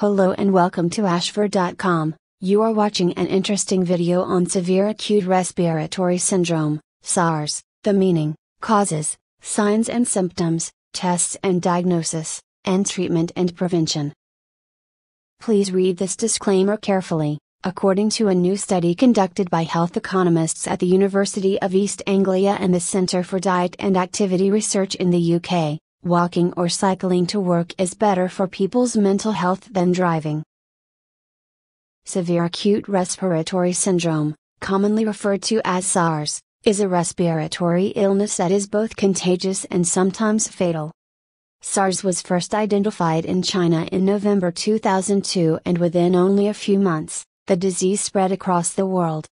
Hello and welcome to Ashver.com. You are watching an interesting video on severe acute respiratory syndrome, SARS, the meaning, causes, signs and symptoms, tests and diagnosis, and treatment and prevention. Please read this disclaimer carefully. According to a new study conducted by health economists at the University of East Anglia and the Centre for Diet and Activity Research in the UK, walking or cycling to work is better for people's mental health than driving. Severe acute respiratory syndrome, commonly referred to as SARS, is a respiratory illness that is both contagious and sometimes fatal. SARS was first identified in China in November 2002 and within only a few months, the disease spread across the world.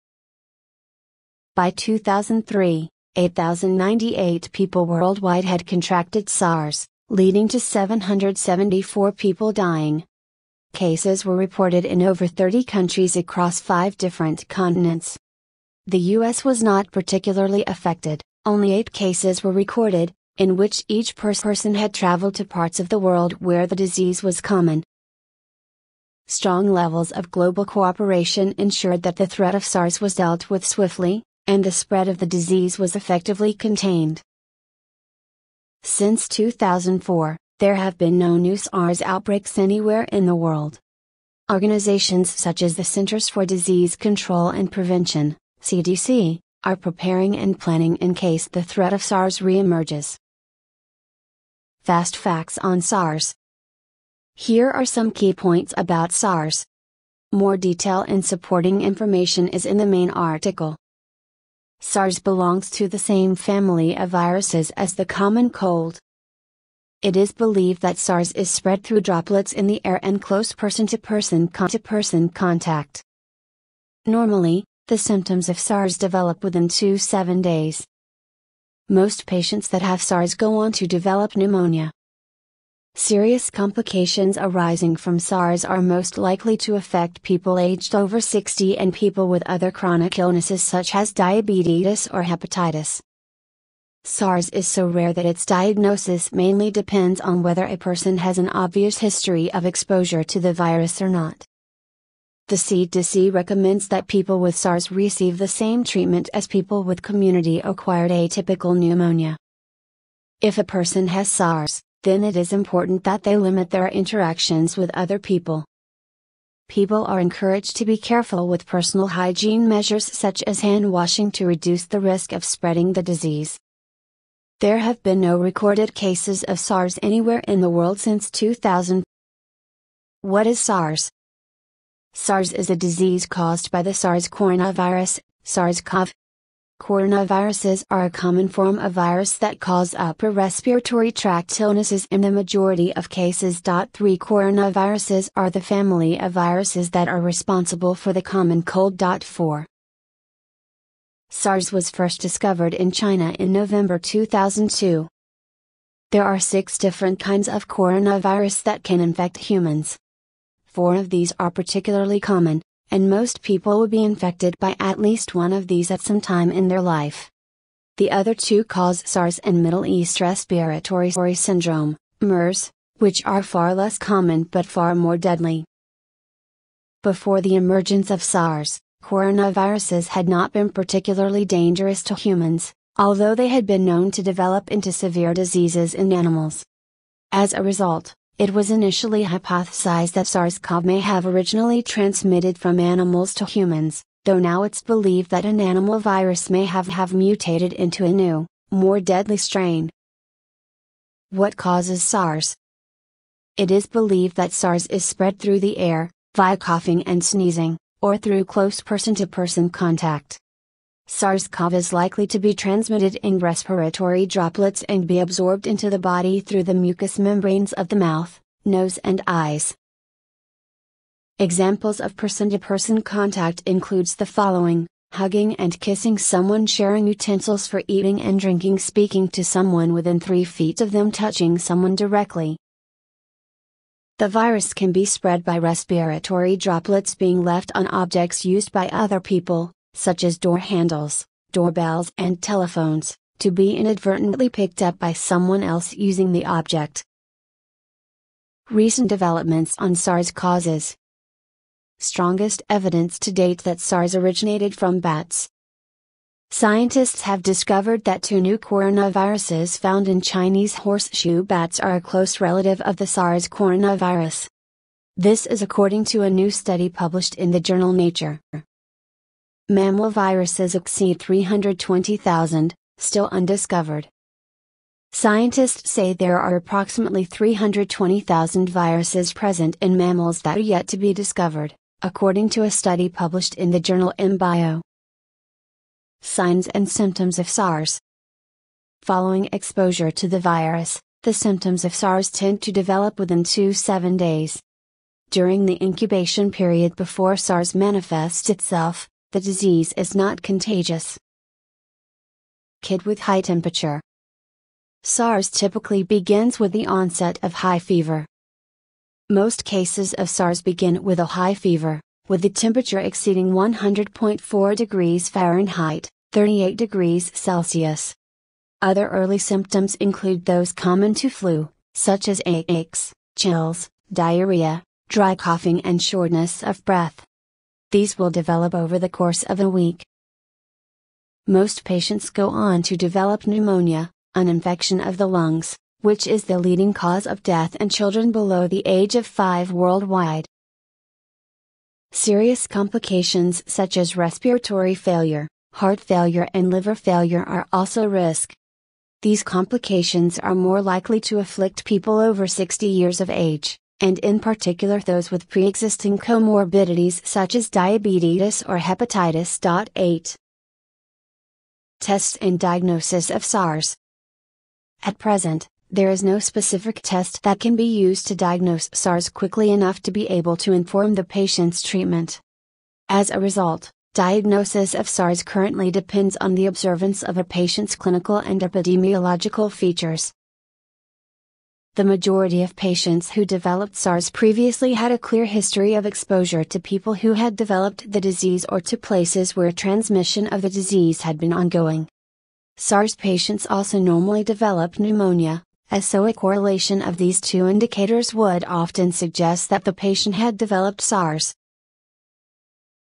By 2003, 8,098 people worldwide had contracted SARS, leading to 774 people dying. Cases were reported in over 30 countries across five different continents. The US was not particularly affected, only eight cases were recorded, in which each person had traveled to parts of the world where the disease was common. Strong levels of global cooperation ensured that the threat of SARS was dealt with swiftly, and the spread of the disease was effectively contained. Since 2004, there have been no new SARS outbreaks anywhere in the world. Organizations such as the Centers for Disease Control and Prevention, CDC, are preparing and planning in case the threat of SARS reemerges. Fast facts on SARS. Here are some key points about SARS. More detail and supporting information is in the main article. SARS belongs to the same family of viruses as the common cold. It is believed that SARS is spread through droplets in the air and close person to person contact. Normally, the symptoms of SARS develop within 2 7 days. Most patients that have SARS go on to develop pneumonia. Serious complications arising from SARS are most likely to affect people aged over 60 and people with other chronic illnesses such as diabetes or hepatitis. SARS is so rare that its diagnosis mainly depends on whether a person has an obvious history of exposure to the virus or not. The CDC recommends that people with SARS receive the same treatment as people with community acquired atypical pneumonia. If a person has SARS, then it is important that they limit their interactions with other people. People are encouraged to be careful with personal hygiene measures such as hand washing to reduce the risk of spreading the disease. There have been no recorded cases of SARS anywhere in the world since 2000. What is SARS? SARS is a disease caused by the SARS coronavirus, SARS-CoV Coronaviruses are a common form of virus that cause upper respiratory tract illnesses in the majority of cases. Three coronaviruses are the family of viruses that are responsible for the common cold. 4. SARS was first discovered in China in November 2002. There are six different kinds of coronavirus that can infect humans. Four of these are particularly common, and most people will be infected by at least one of these at some time in their life. The other two cause SARS and Middle East Respiratory Syndrome, MERS, which are far less common but far more deadly. Before the emergence of SARS, coronaviruses had not been particularly dangerous to humans, although they had been known to develop into severe diseases in animals. As a result, it was initially hypothesized that SARS CoV may have originally transmitted from animals to humans, though now it's believed that an animal virus may have, have mutated into a new, more deadly strain. What causes SARS? It is believed that SARS is spread through the air, via coughing and sneezing, or through close person to person contact. SARS-CoV is likely to be transmitted in respiratory droplets and be absorbed into the body through the mucous membranes of the mouth, nose and eyes. Examples of person-to-person contact includes the following, hugging and kissing someone sharing utensils for eating and drinking speaking to someone within 3 feet of them touching someone directly. The virus can be spread by respiratory droplets being left on objects used by other people, such as door handles, doorbells, and telephones, to be inadvertently picked up by someone else using the object. Recent developments on SARS causes. Strongest evidence to date that SARS originated from bats. Scientists have discovered that two new coronaviruses found in Chinese horseshoe bats are a close relative of the SARS coronavirus. This is according to a new study published in the journal Nature. Mammal viruses exceed 320,000, still undiscovered. Scientists say there are approximately 320,000 viruses present in mammals that are yet to be discovered, according to a study published in the journal MBio. Signs and symptoms of SARS. Following exposure to the virus, the symptoms of SARS tend to develop within 2 7 days. During the incubation period before SARS manifests itself, the disease is not contagious. Kid with high temperature. SARS typically begins with the onset of high fever. Most cases of SARS begin with a high fever, with the temperature exceeding 100.4 degrees Fahrenheit, 38 degrees Celsius. Other early symptoms include those common to flu, such as aches, chills, diarrhea, dry coughing, and shortness of breath. These will develop over the course of a week. Most patients go on to develop pneumonia, an infection of the lungs, which is the leading cause of death in children below the age of 5 worldwide. Serious complications such as respiratory failure, heart failure, and liver failure are also risk. These complications are more likely to afflict people over 60 years of age, and in particular those with pre existing comorbidities such as diabetes or hepatitis. 8. Tests and diagnosis of SARS. At present, there is no specific test that can be used to diagnose SARS quickly enough to be able to inform the patient's treatment. As a result, diagnosis of SARS currently depends on the observance of a patient's clinical and epidemiological features. The majority of patients who developed SARS previously had a clear history of exposure to people who had developed the disease or to places where transmission of the disease had been ongoing. SARS patients also normally develop pneumonia, as so a correlation of these two indicators would often suggest that the patient had developed SARS.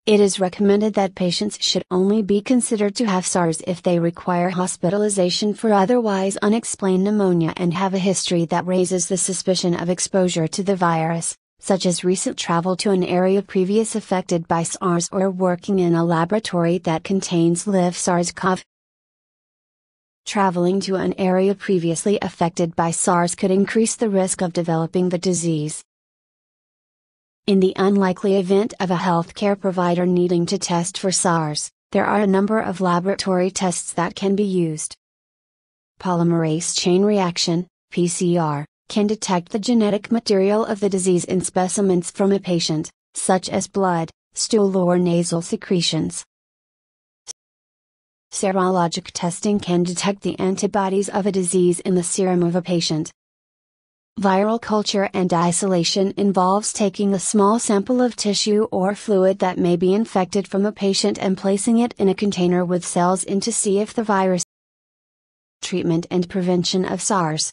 It is recommended that patients should only be considered to have SARS if they require hospitalization for otherwise unexplained pneumonia and have a history that raises the suspicion of exposure to the virus, such as recent travel to an area previous affected by SARS or working in a laboratory that contains live SARS CoV. Traveling to an area previously affected by SARS could increase the risk of developing the disease. In the unlikely event of a healthcare provider needing to test for SARS, there are a number of laboratory tests that can be used. Polymerase chain reaction, PCR, can detect the genetic material of the disease in specimens from a patient, such as blood, stool, or nasal secretions. Serologic testing can detect the antibodies of a disease in the serum of a patient. Viral culture and isolation involves taking a small sample of tissue or fluid that may be infected from a patient and placing it in a container with cells in to see if the virus. Treatment and prevention of SARS.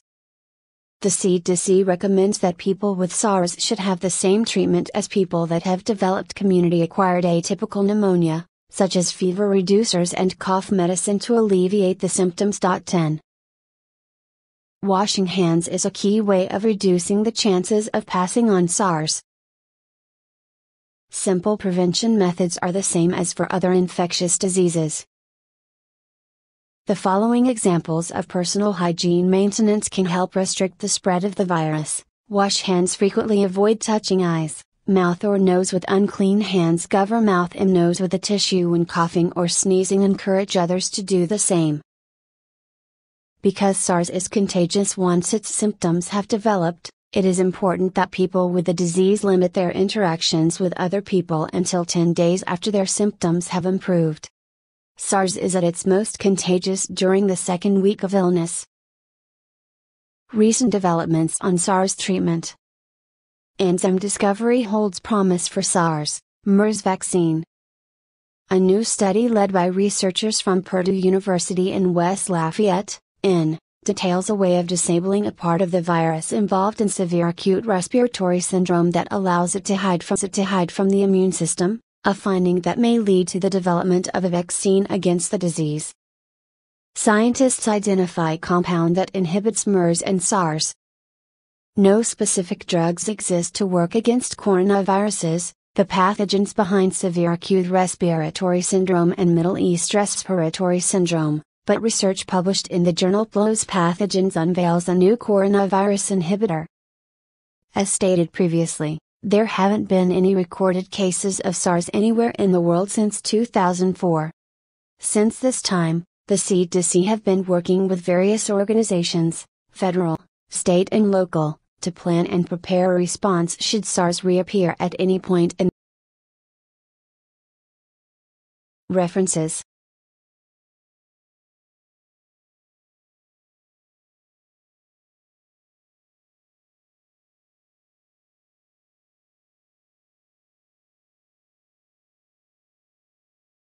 The CDC recommends that people with SARS should have the same treatment as people that have developed community acquired atypical pneumonia, such as fever reducers and cough medicine to alleviate the symptoms. 10. Washing hands is a key way of reducing the chances of passing on SARS. Simple prevention methods are the same as for other infectious diseases. The following examples of personal hygiene maintenance can help restrict the spread of the virus. Wash hands frequently, avoid touching eyes mouth or nose with unclean hands. Cover mouth and nose with a tissue when coughing or sneezing. Encourage others to do the same. Because SARS is contagious once its symptoms have developed, it is important that people with the disease limit their interactions with other people until 10 days after their symptoms have improved. SARS is at its most contagious during the second week of illness. Recent developments on SARS treatment. Enzyme discovery holds promise for SARS, MERS vaccine. A new study led by researchers from Purdue University in West Lafayette, N. details a way of disabling a part of the virus involved in severe acute respiratory syndrome that allows it to hide from it to hide from the immune system, a finding that may lead to the development of a vaccine against the disease. Scientists identify compound that inhibits MERS and SARS. No specific drugs exist to work against coronaviruses, the pathogens behind severe acute respiratory syndrome and Middle East respiratory syndrome but research published in the journal PLOS Pathogens unveils a new coronavirus inhibitor. As stated previously, there haven't been any recorded cases of SARS anywhere in the world since 2004. Since this time, the CDC have been working with various organizations, federal, state and local, to plan and prepare a response should SARS reappear at any point in References